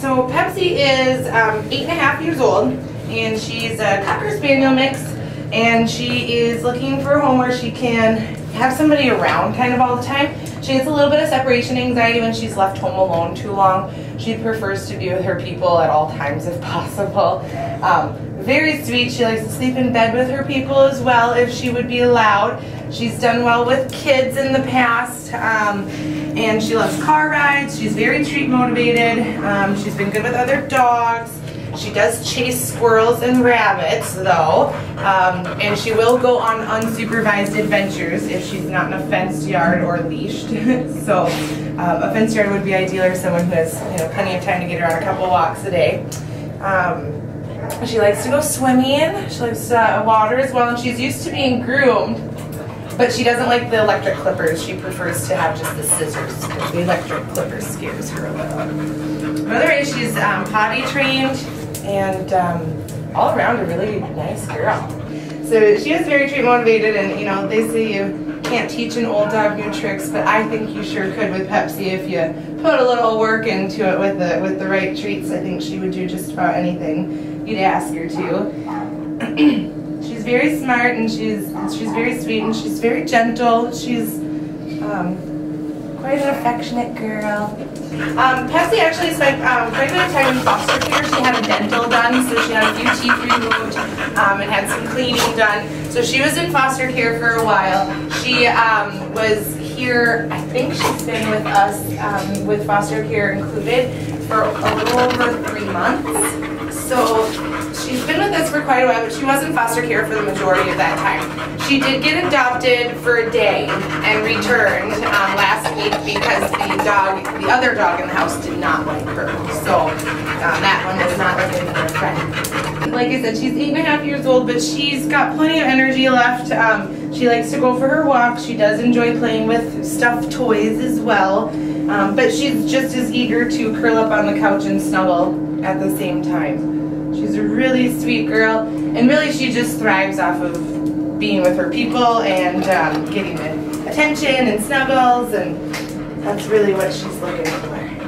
so Pepsi is um, eight and a half years old, and she's a Cocker Spaniel mix, and she is looking for a home where she can have somebody around kind of all the time. She has a little bit of separation anxiety when she's left home alone too long. She prefers to be with her people at all times if possible. Um, very sweet. She likes to sleep in bed with her people as well if she would be allowed. She's done well with kids in the past, um, and she loves car rides. She's very treat motivated. Um, she's been good with other dogs. She does chase squirrels and rabbits though, um, and she will go on unsupervised adventures if she's not in a fenced yard or leashed. so um, a fenced yard would be ideal for someone who has you know plenty of time to get her on a couple walks a day. She likes to go swimming. She likes uh, water as well, and she's used to being groomed but she doesn't like the electric clippers. She prefers to have just the scissors the electric clippers scares her a little. Another is she's um, potty trained and um, all around a really nice girl. So she is very treat motivated and you know, they say you can't teach an old dog new tricks, but I think you sure could with Pepsi if you put a little work into it with the with the right treats. I think she would do just about anything you'd ask her to. she's very smart and she's she's very sweet and she's very gentle. She's um, quite an affectionate girl. Um, actually spent um, quite a bit of time in foster care. She had a dental done, so she had a few teeth removed um, and had some cleaning done. So she was in foster care for a while. She um, was here, I think she's been with us um, with foster care included for a little over three months. So she's been with us quite a while, but she was in foster care for the majority of that time. She did get adopted for a day and returned um, last week because the dog, the other dog in the house did not like her. So um, that one was not living with her friend. Like I said, she's eight and a half years old, but she's got plenty of energy left. Um, she likes to go for her walk. She does enjoy playing with stuffed toys as well. Um, but she's just as eager to curl up on the couch and snuggle at the same time. She's a really sweet girl, and really she just thrives off of being with her people and um, getting the attention and snuggles, and that's really what she's looking for.